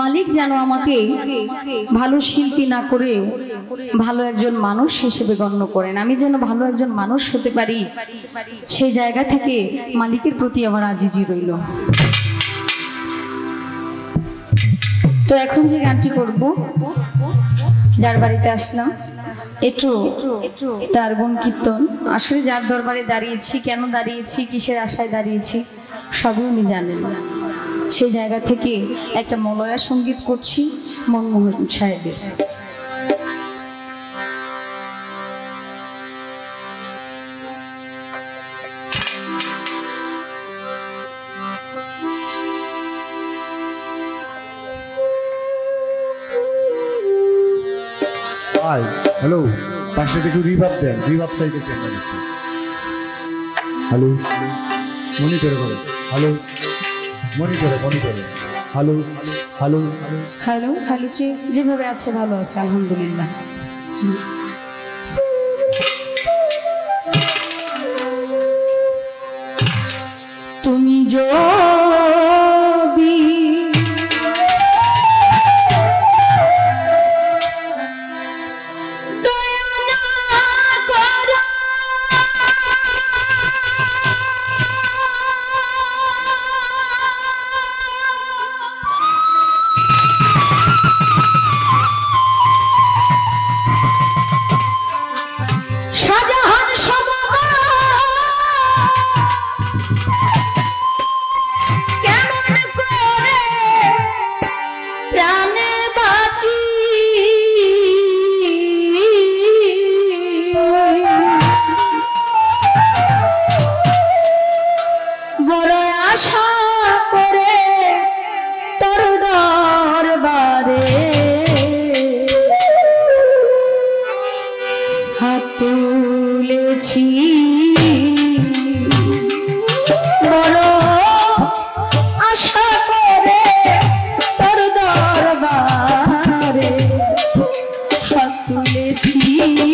মালিক যেন আমাকে ভালো শিল্পী না করে ভালো একজন মানুষ হিসেবে গণ্য করেন। আমি যেন ভালো একজন মানুষ হতে পারি, সেই জায়গা থেকে মালিকের প্রতি আমার আজিজি রইল। তো এখন যে গানটি করব, যার বাড়িতে আসলাম একটু তার গুণ কীর্তন। আসলে যার দরবারে দাঁড়িয়েছি, কেন দাঁড়িয়েছি, কিসের আশায় দাঁড়িয়েছি, সবই উনি জানেন। সেই জায়গা থেকে একটা মলয়া সংগীত করছি মনমোহন সাহেবের। হ্যালো পাশে একটু রিভাব দেন রিভাব চাইতেছি হ্যালো মনিটরে করো। হ্যালো মনিটরে মনিটরে হ্যালো হ্যালো হ্যালো। হ্যালো যেভাবে আছে ভালো আছে আলহামদুলিল্লাহ। শাহজাহান কেমন তুলেছি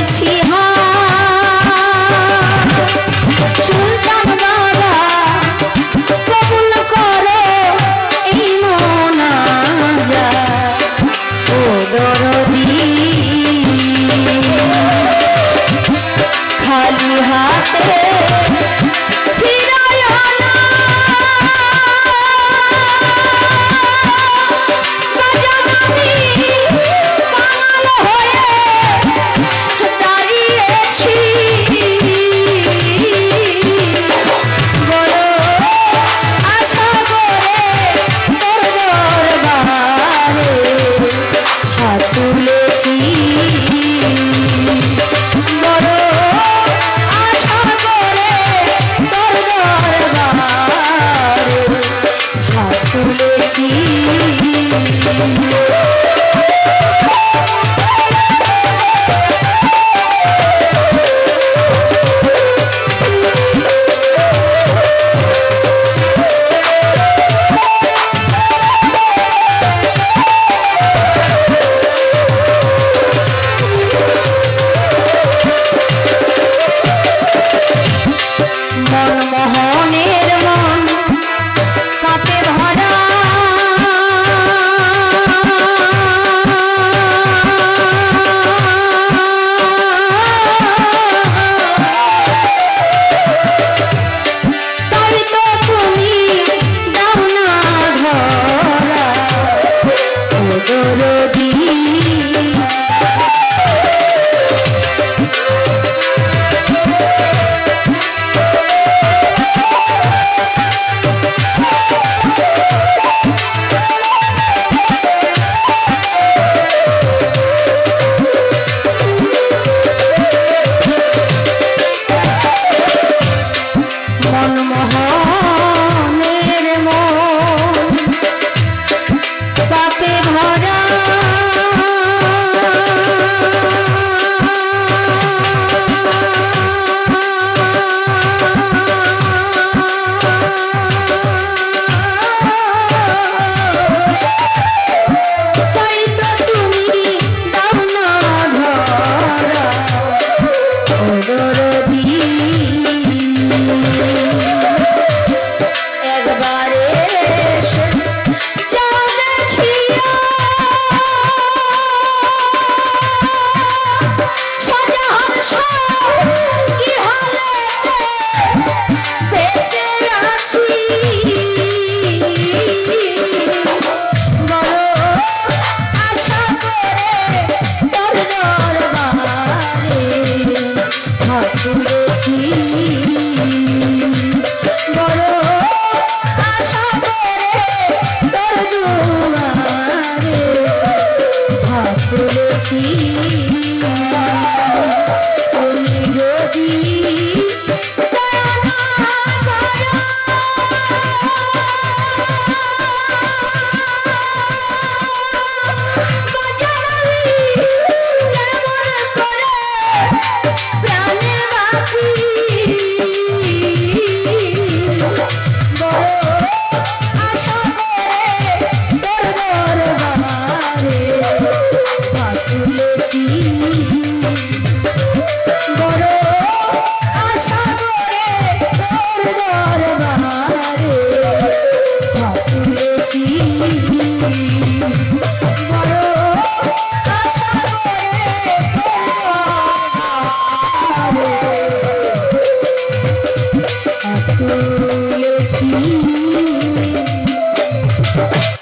তুলেছি হাত। मन महा